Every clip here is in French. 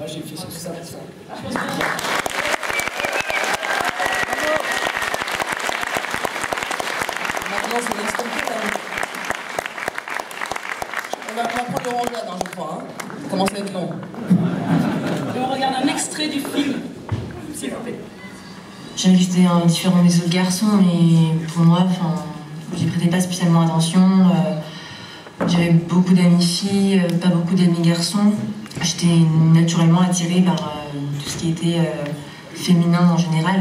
Moi, j'ai fait tout ça pour ça. Maintenant, c'est totalement. On va, prendre le rangard, hein, je crois. Hein. Ça commence à être long. On regarde un extrait du film, s'il vous plaît. J'ai j'étais un différent des autres garçons, mais pour moi, enfin, j'y prêtais pas spécialement attention. Euh, J'avais beaucoup d'amis filles, euh, pas beaucoup d'amis garçons. J'étais naturellement attirée par euh, tout ce qui était euh, féminin en général.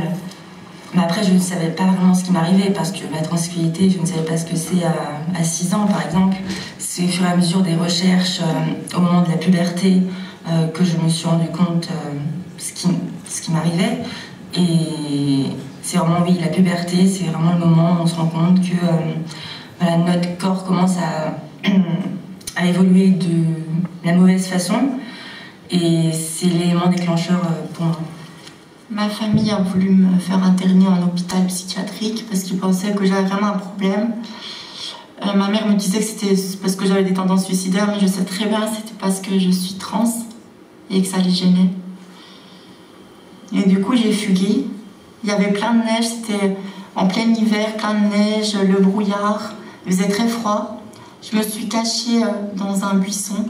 Mais après, je ne savais pas vraiment ce qui m'arrivait parce que la transsexualité, je ne savais pas ce que c'est à, à 6 ans, par exemple. C'est au fur et à mesure des recherches, euh, au moment de la puberté, que je me suis rendu compte ce qui, ce qui m'arrivait. Et c'est vraiment, oui, la puberté, c'est vraiment le moment où on se rend compte que notre corps commence à, à évoluer de la mauvaise façon. Et c'est l'élément déclencheur euh, pour moi. Ma famille a voulu me faire interner en hôpital psychiatrique parce qu'ils pensaient que j'avais vraiment un problème. Euh, ma mère me disait que c'était parce que j'avais des tendances suicidaires, mais je sais très bien que c'était parce que je suis trans et que ça les gênait. Et du coup, j'ai fugué. Il y avait plein de neige, c'était en plein hiver, plein de neige, le brouillard, il faisait très froid. Je me suis cachée euh, dans un buisson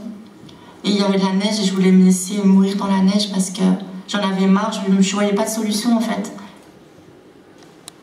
et il y avait de la neige et je voulais me laisser mourir dans la neige parce que j'en avais marre, je ne voyais pas de solution en fait.